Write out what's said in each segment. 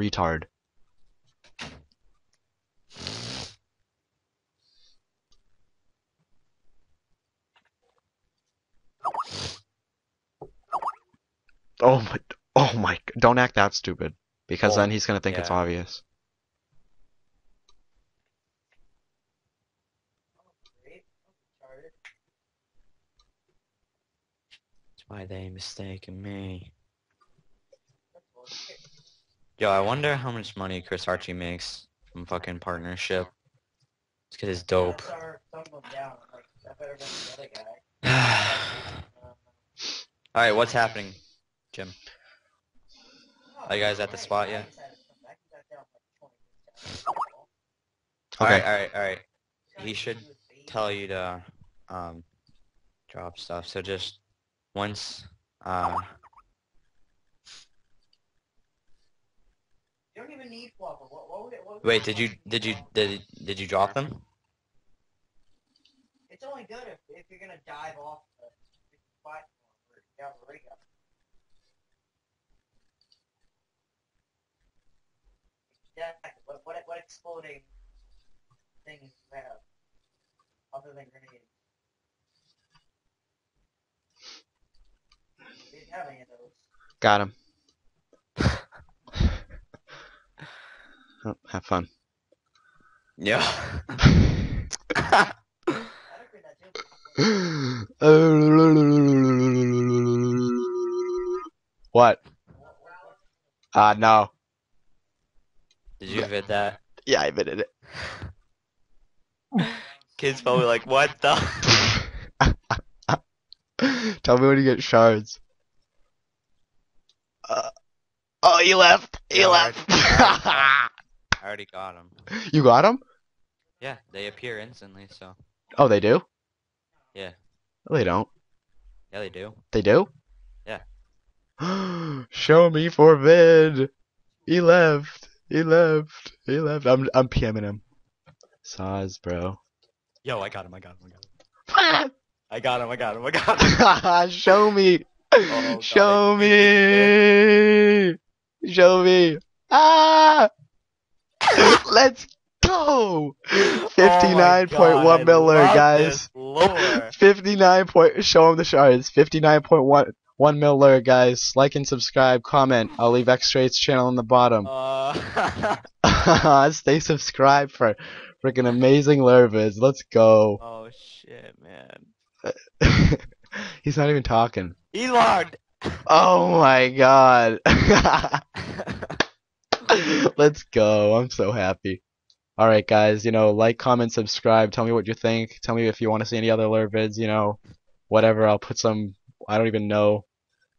retard. Oh my, oh my, don't act that stupid. Because Oh, then he's gonna think it's obvious. That's why they mistaken me. Yo, I wonder how much money Chris Archie makes from fucking partnership. This kid is dope. Alright, what's happening, Jim? Are you guys at the spot yet? Okay. Alright, alright, alright. He should tell you to um drop stuff. So just once uh You don't even need flopper. What, what would it, what would wait, did you did you did did you drop them? It's only good if, if you're gonna dive off the the platform or you have rig up. Exactly. What, what, what exploding things you have other than grenades? We didn't have any of those. Got him. Oh, have fun. Yeah. I'd agree that too. what? Uh, no. Did you vid that? Yeah, I admitted it. Kids probably like, what the? Tell me when you get shards. Uh, oh, he left. He Yeah, left. I already got them. you got him? Yeah, they appear instantly, so. Oh, they do? Yeah. No, they don't. Yeah, they do. They do? Yeah. Show me for vid. He left. He left. He left. I'm I'm PMing him. Saws, bro. Yo, I got him, I got him, I got him. I got him, I got him, I got him. Show me. Oh, Show me. Show me. Ah! Let's go. Fifty-nine point one miller, guys. Fifty-nine point. Show him the shards. Fifty-nine point one one miller, guys. Like and subscribe. Comment. I'll leave Exrae's channel in the bottom. Uh, Stay subscribed for freaking amazing lurvids. Let's go. oh shit, man. He's not even talking. Logged. Oh my god. Let's go. I'm so happy. Alright guys, you know, like, comment, subscribe, tell me what you think. Tell me if you want to see any other lure vids, you know, whatever. I'll put some I don't even know.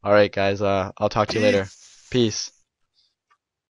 Alright guys, uh I'll talk to you later. Peace.